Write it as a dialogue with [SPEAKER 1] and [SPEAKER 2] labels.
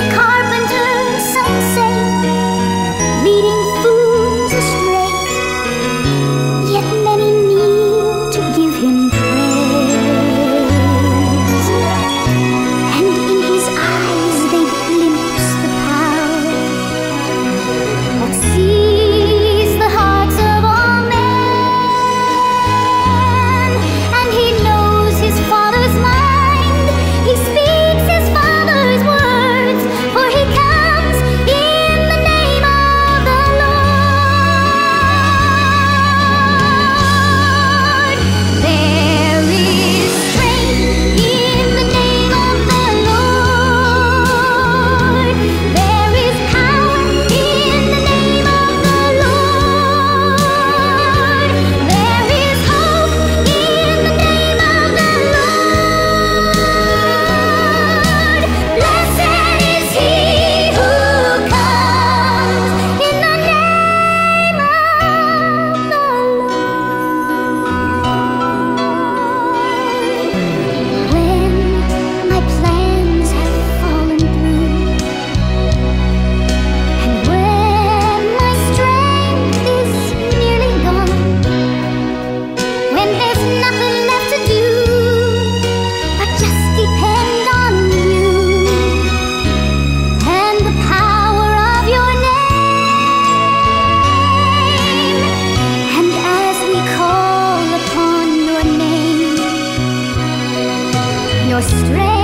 [SPEAKER 1] to call your strength.